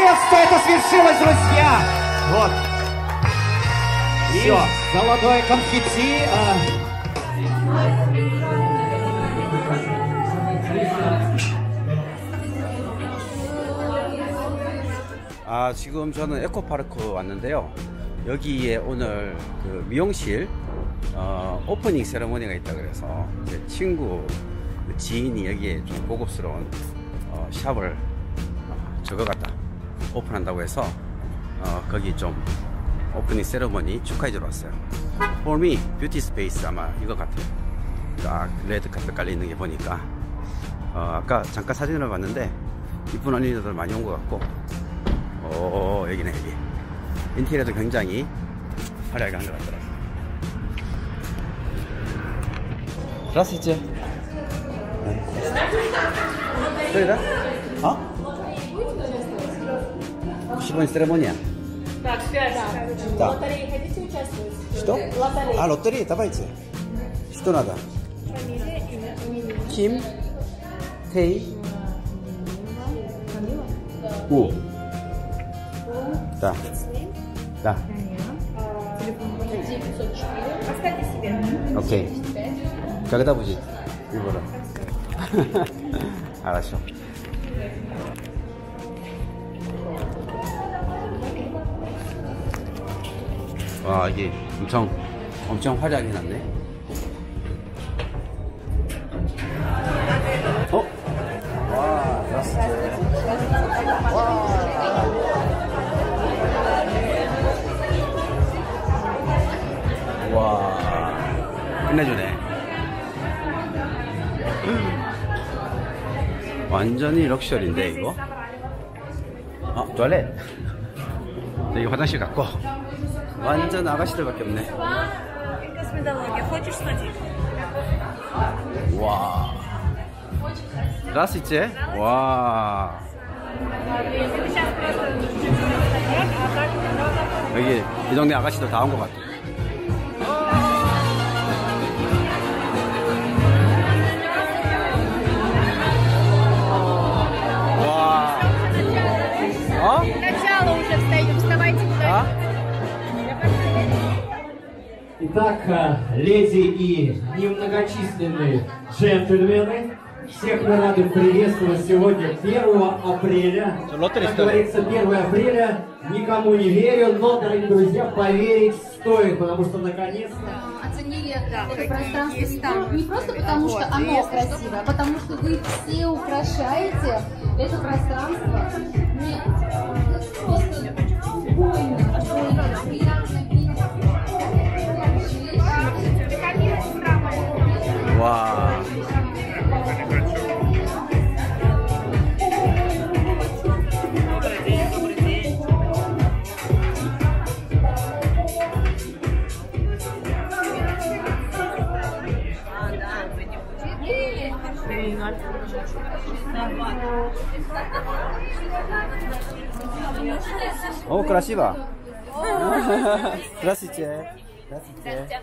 Наконец-то это свершилось, друзья! Вот. Все, золотое конфетти. а, 아, 지금 저는 에코파르크 왔는데요. 여기에 오늘 그 미용실 어, 오프닝 세레모니가 있다 그래서 제 친구 그 지인이 여기에 좀 고급스러운 어, 샵을 어, 저거 갖다 오픈한다고 해서 어, 거기 좀 오프닝 세레머니 축하해주러 왔어요. For me, 뷰티 스페이스 아마 이거 같아요. 딱 레드 카펫 깔려있는 게 보니까. 어, 아까 잠깐 사진을 봤는데 이쁜 언니들 많이 온 것 같고. 오 여기네 여기. 인테리어도 굉장히 화려하게 한 것 같더라고요. 그라스 있지? 네. 그래 А? Сегодня церемония. Так, связь. Да. Лотереи хотите участвовать? Что? Лотереи. А, лотерея, давайте. Что надо? Фамилия, имя. Ким, Тей, У. Да. Да. 904. Оставьте себе. Окей. Когда будет выбор? Хорошо. 와 이게 엄청 엄청 화려하게 해놨네. 어? 와 라스트 와, 와. 끝내주네. 완전히 럭셔리인데 이거? 어, 아, 토일렛 화장실 갖고 완전 아가씨들밖에 없네. 와. 라스 있지? 와. 여기 이 동네 아가씨들 다 온 것 같아. Итак, э, леди и немногочисленные джентльмены, всех мы рады приветствовать сегодня 1 апреля. Как говорится, 1 апреля, никому не верю, но, дорогие друзья, поверить стоит, потому что наконец-то оценили это пространство не, про- не просто потому, что оно красиво, а потому что вы все украшаете это пространство. и О, красиво. Здравствуйте. Здравствуйте.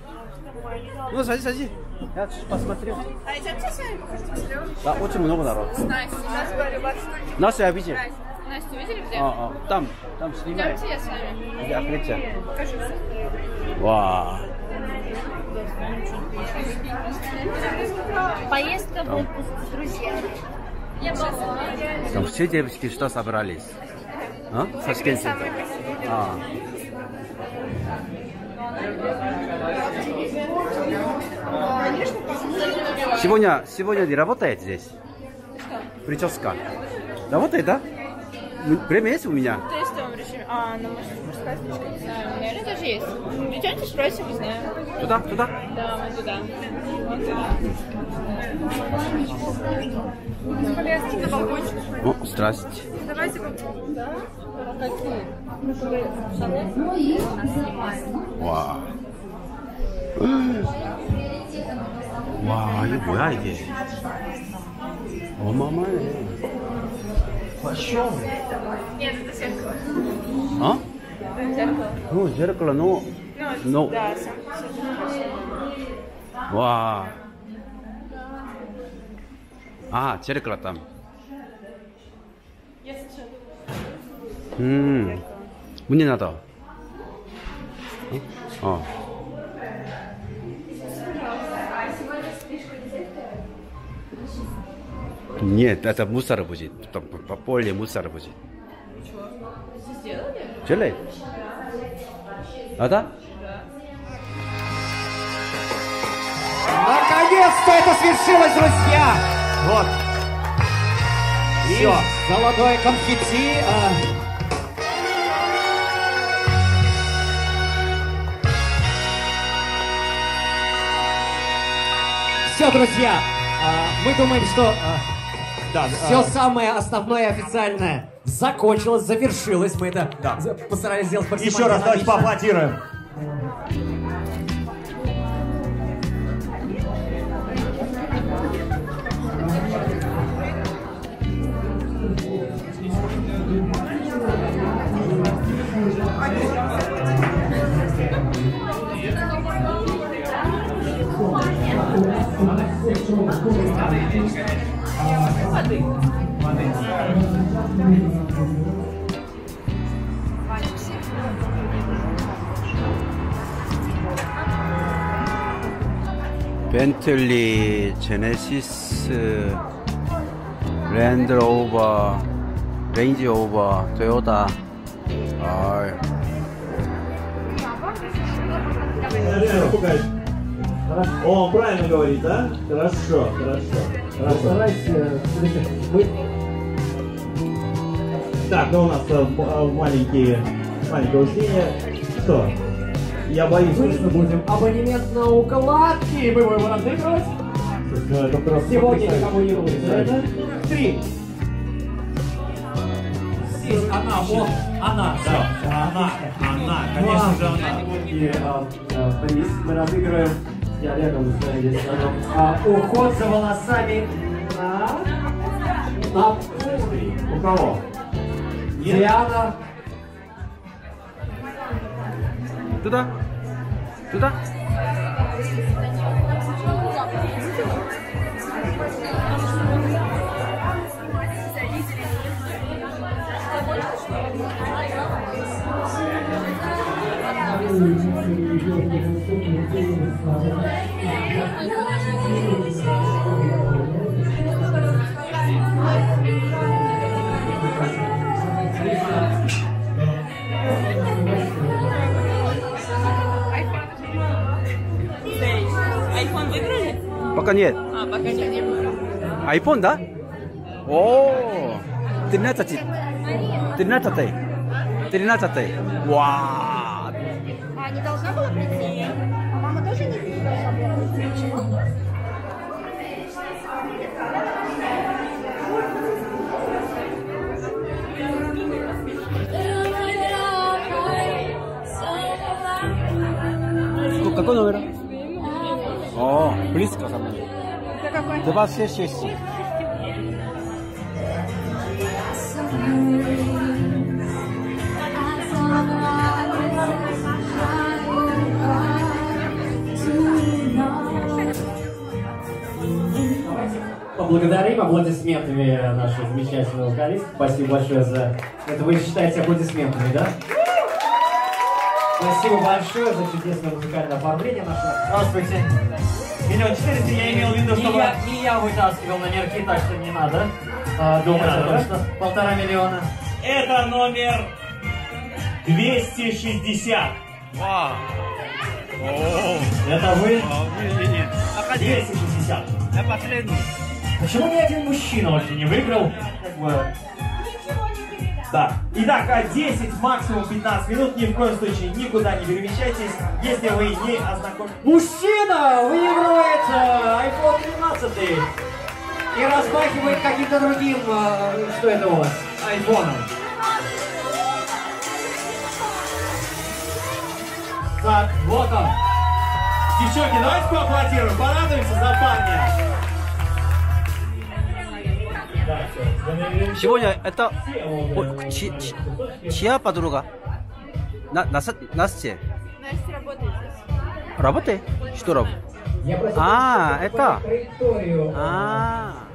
Ну, садись, садись. Я посмотрю. А я тебя с вами посмотрю? Да, очень много народу. Настя, нас Настя, я видел. Настю видели где? А, а, там, там снимают. Идемте я с вами. Открытие. Покажу. Вау. Поездка в отпуск с друзьями. Там все девочки что собрались? А? В Ташкенте? А. Сегодня, сегодня не работает здесь? Прическа. Работает, да? Время есть у меня? То есть. А, ну может мужская не знаю Наверное, даже есть. Идемте спросим, не знаю. Туда, туда? Да, мы туда. Вот туда. на балкончик. О, здрасте. Давайте Да? Какие? 와. 와, 이게 뭐야, 이게? 어마어마해. фэшн. Нет, это зеркало. 어? Зеркало. 어, 제르컬라, 너, Ну, 너, да, сам. 와. 아, 제르컬라 땀. Я сейчас. 음, 문이 나다. 어. Нет, это мусор будет. Там по- по поле мусор будет. Сделали? А да? Наконец-то это свершилось, друзья! Вот. Все, золотое конфетти. а. Все, друзья, а, мы думаем, что Да, все а, самое основное официальное закончилось, завершилось. Мы это Да. постарались сделать максимально Еще раз давайте поаплодируем. 벤틀리, 제네시스, 랜드로버, 레인지오버, 토요타. 아, О, правильно говорит, да? Хорошо, хорошо. Постарайся, мы Так, ну у нас э, э, маленькие, маленькое учение. Что? Я боюсь, Мы будем абонемент на укладки. Мы будем разыгрывать. Ну, просто Сегодня никому не нужно. Три. Здесь она, вот она. Да, она, она, конечно же она. И приз мы разыгрываем. Я рядом здесь. А, уход за волосами на... на... У кого? Диана. туда? Туда? пока нет? А, пока нет. Айфон, да? О, 13. 13. 13. Вау. А не должна была прийти? А мама. О, близко со мной. Это какой? 266. Поблагодарим аплодисментами нашу замечательную вокалистку. Спасибо большое за... Это вы считаете аплодисментами, да? Спасибо большое за чудесное музыкальное оформление наше. Здравствуйте. Миллион четыреста, я имел в виду, что... Не я, не я вытаскивал нерки, так что не надо а, думать не о том, что полтора миллиона. Это номер 260. Вау. Это вы? А вы или нет? 260. Я последний. Почему ни один мужчина вообще не выиграл? Как бы... Да. Итак, а 10, максимум 15 минут. Ни в коем случае никуда не перемещайтесь, если вы не ознакомлены. Мужчина выигрывает iPhone 13 и размахивает каким-то другим, э, что это у вас, айфоном. Так, вот он. Девчонки, давайте поаплодируем, порадуемся за парня. Сегодня это ч, ч, чья подруга? На, Настя? Настя работает здесь. Работает? Что работает? А, это? А. -а, -а.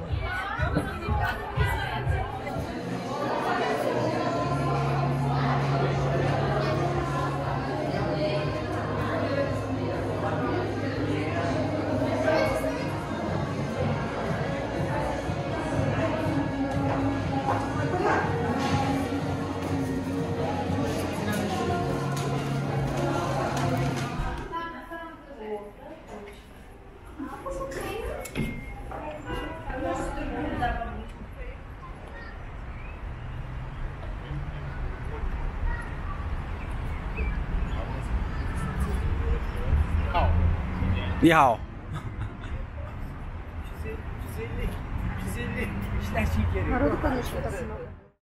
你好。Güzellik, güzellik. İşler